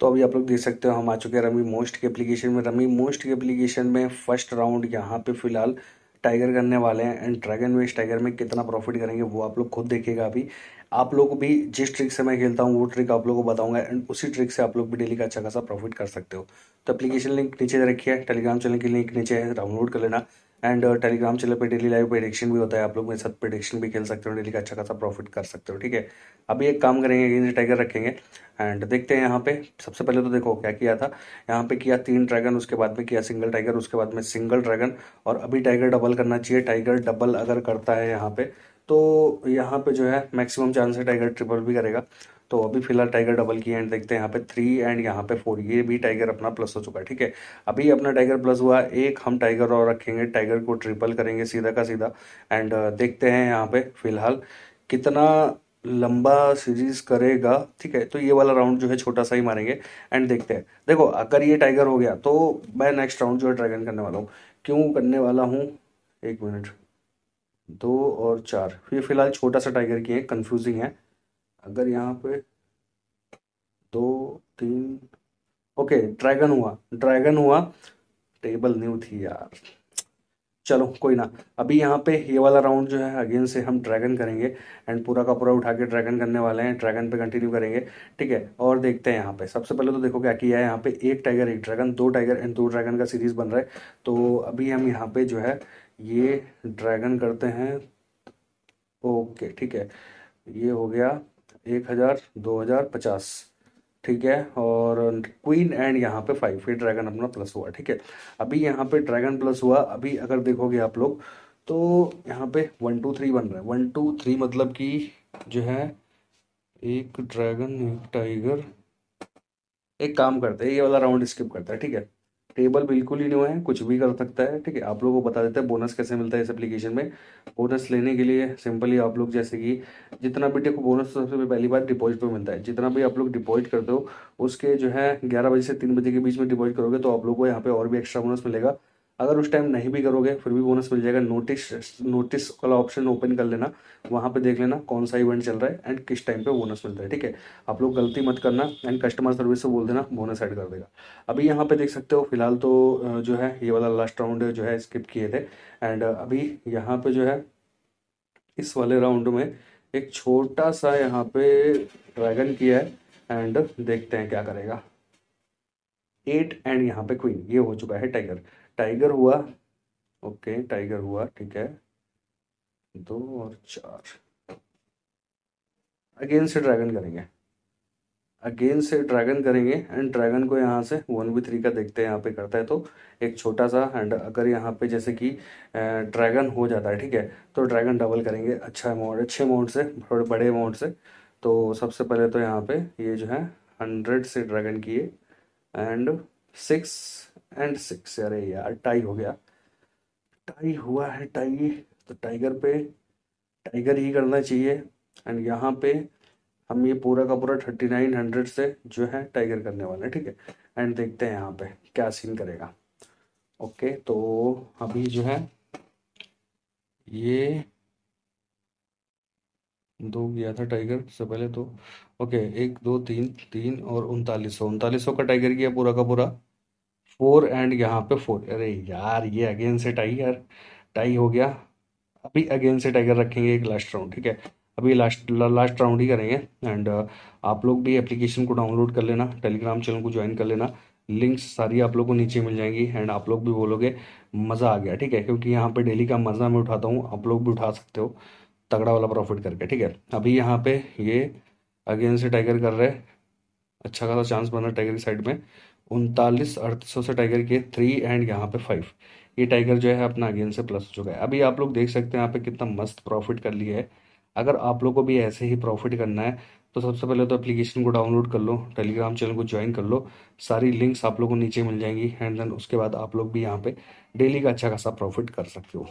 तो अभी आप लोग देख सकते हो, हम आ चुके हैं रमी मोस्ट के एप्लीकेशन में। रमी मोस्ट के एप्लीकेशन में फ़र्स्ट राउंड यहाँ पे फ़िलहाल टाइगर करने वाले हैं एंड ड्रैगन वेस्ट टाइगर में कितना प्रॉफिट करेंगे वो आप लोग खुद देखिएगा अभी। आप लोग भी जिस ट्रिक से मैं खेलता हूँ, वो ट्रिक आप लोग को बताऊँगा एंड उसी ट्रिक से आप लोग भी डेली का अच्छा खासा प्रॉफिट कर सकते हो। तो एप्लीकेशन लिंक नीचे रखिए टेलीग्राम चैनल की लिंक नीचे है डाउनलोड कर लेना। एंड टेलीग्राम चैनल पे डेली लाइव प्रेडिक्शन भी होता है। आप लोग मेरे साथ प्रेडिक्शन भी खेल सकते हो डेली का अच्छा खासा प्रॉफिट कर सकते हो, ठीक है? अभी एक काम करेंगे अगेंस्ट टाइगर रखेंगे। एंड देखते हैं यहाँ पे। सबसे पहले तो देखो, क्या किया था? यहाँ पे किया तीन ड्रैगन उसके बाद में किया सिंगल टाइगर उसके बाद में सिंगल ड्रैगन और अभी टाइगर डबल करना चाहिए। टाइगर डबल अगर करता है यहाँ पे तो यहाँ पे जो है मैक्सिमम चांस है टाइगर ट्रिपल भी करेगा। तो अभी फ़िलहाल टाइगर डबल की एंड देखते हैं, यहाँ पे थ्री एंड यहाँ पे फोर ये भी टाइगर अपना प्लस हो चुका है, ठीक है? अभी अपना टाइगर प्लस हुआ, एक हम टाइगर और रखेंगे टाइगर को ट्रिपल करेंगे सीधा का सीधा एंड देखते हैं यहाँ पे फ़िलहाल कितना लंबा सीरीज़ करेगा, ठीक है? तो ये वाला राउंड जो है छोटा सा ही मारेंगे एंड देखते हैं। देखो, अगर ये टाइगर हो गया तो मैं नेक्स्ट राउंड जो है ड्रैगन करने वाला हूँ। क्यों करने वाला हूँ? एक मिनट दो और चार, ये फ़िलहाल छोटा सा टाइगर की है कंफ्यूजिंग है। अगर यहाँ पे दो, तीन ओके ड्रैगन हुआ ड्रैगन हुआ टेबल न्यू थी यार। चलो, कोई ना। अभी यहाँ पे ये वाला राउंड जो है अगेन से हम ड्रैगन करेंगे एंड पूरा का पूरा उठा के ड्रैगन करने वाले हैं ड्रैगन पे कंटिन्यू करेंगे, ठीक है? और देखते हैं यहाँ पे। सबसे पहले तो देखो क्या किया है यहाँ पे, एक टाइगर एक ड्रैगन दो टाइगर एंड दो ड्रैगन का सीरीज़ बन रहा है। तो अभी हम यहाँ पे जो है, ये ड्रैगन करते हैं ओके ठीक है। ये हो गया एक हज़ार, दो हज़ार पचास। ठीक है? और क्वीन एंड यहाँ पे फाइव फिर ड्रैगन अपना प्लस हुआ, ठीक है? अभी यहाँ पे ड्रैगन प्लस हुआ, अभी अगर देखोगे आप लोग तो यहाँ पे वन टू थ्री बन रहा है। वन टू थ्री मतलब कि जो है, एक ड्रैगन एक टाइगर एक काम करते हैं, ये वाला राउंड स्किप करता है, ठीक है? टेबल बिल्कुल ही न्यू है, कुछ भी कर सकता है, ठीक है? आप लोगों को बता देते हैं बोनस कैसे मिलता है इस एप्लीकेशन में। बोनस लेने के लिए सिंपली आप लोग जैसे कि जितना भी देखो बोनस सबसे पहली बार डिपॉजिट पर मिलता है। जितना भी आप लोग डिपॉजिट करते हो, उसके जो है ग्यारह बजे से तीन बजे के बीच में डिपॉजिट करोगे तो आप लोग को यहाँ पे और भी एक्स्ट्रा बोनस मिलेगा। अगर उस टाइम नहीं भी करोगे, फिर भी बोनस मिल जाएगा। नोटिस नोटिस वाला ऑप्शन ओपन कर लेना। वहाँ पे देख लेना कौन सा इवेंट चल रहा है एंड किस टाइम पे बोनस मिलता है, ठीक है? आप लोग गलती मत करना एंड कस्टमर सर्विस से बोल देना बोनस ऐड कर देगा। अभी यहाँ पे देख सकते हो, फ़िलहाल तो जो है, ये वाला लास्ट राउंड जो है स्किप किए थे। एंड अभी यहाँ पे जो है, इस वाले राउंड में एक छोटा सा यहाँ पे ड्रैगन किया है। एंड देखते हैं क्या करेगा। एट एंड यहाँ पे क्वीन ये हो चुका है टाइगर टाइगर हुआ। ओके, टाइगर हुआ, ठीक है। दो और चार। अगेन से ड्रैगन करेंगे। अगेन से ड्रैगन करेंगे, एंड ड्रैगन को यहाँ से वन बी थ्री का देखते हैं, यहाँ पे करता है तो एक छोटा सा, एंड अगर यहाँ पे जैसे कि ड्रैगन हो जाता है, ठीक है तो ड्रैगन डबल करेंगे अच्छा अमाउंट अच्छे अमाउंट से, थोड़े बड़े अमाउंट से। तो सबसे पहले तो यहाँ पे ये जो है, हंड्रेड से ड्रैगन किए, एंड सिक्स एंड सिक्स अरे यार टाई हो गया। टाई हुआ है टाई तो टाइगर पे टाइगर ही करना चाहिए। एंड यहाँ पे हम ये पूरा का पूरा थर्टी नाइन हंड्रेड से जो है टाइगर करने वाले हैं, ठीक है? एंड देखते हैं यहाँ पे क्या सीन करेगा। ओके तो अभी जो है, ये दो गया था टाइगर से पहले तो। ओके एक, दो, तीन तीन और उनतालीस सौ। उनतालीस सौ का टाइगर किया पूरा का पूरा। फोर एंड यहाँ पे फोर। अरे यार ये अगेन से टाई यार। टाई हो गया। अभी अगेन से टाइगर रखेंगे एक लास्ट राउंड ठीक है? अभी लास्ट लास्ट राउंड ही करेंगे। एंड uh, आप लोग भी एप्लीकेशन को डाउनलोड कर लेना टेलीग्राम चैनल को ज्वाइन कर लेना। लिंक्स सारी आप लोग को नीचे मिल जाएँगी। एंड आप लोग भी बोलोगे मज़ा आ गया ठीक है? क्योंकि यहाँ पे डेली का मज़ा मैं उठाता हूँ। आप लोग भी उठा सकते हो तगड़ा वाला प्रॉफिट करके ठीक है? अभी यहाँ पे ये अगेन से टाइगर कर रहे अच्छा खासा चांस बना टाइगर की साइड में। उनतालीस अड़तीस से टाइगर के थ्री एंड यहाँ पे फाइव ये टाइगर जो है अपना अगेन से प्लस हो चुका है। अभी आप लोग देख सकते हैं यहाँ पे कितना मस्त प्रॉफिट कर लिया है। अगर आप लोग को भी ऐसे ही प्रॉफिट करना है तो सबसे पहले तो एप्लीकेशन को डाउनलोड कर लो टेलीग्राम चैनल को ज्वाइन कर लो। सारी लिंक्स आप लोग को नीचे मिल जाएँगी एंड देन उसके बाद आप लोग भी यहाँ पे डेली का अच्छा खासा प्रॉफिट कर सकते हो।